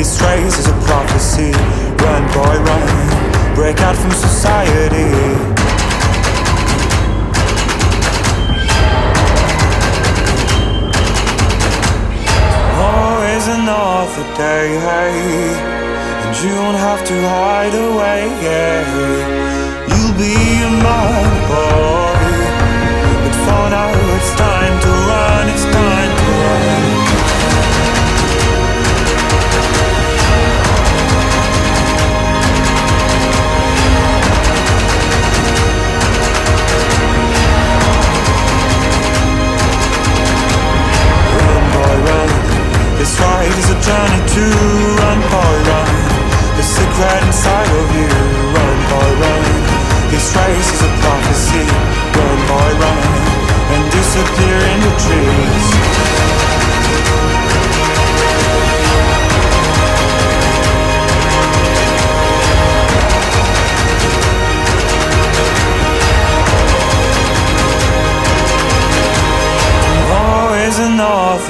This race is a prophecy. Run, boy, run. Break out from society. Always another day. And you won't have to hide away, yeah. You'll be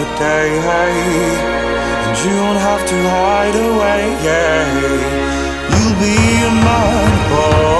another day, hey. And you won't have to hide away. You'll be man, boy.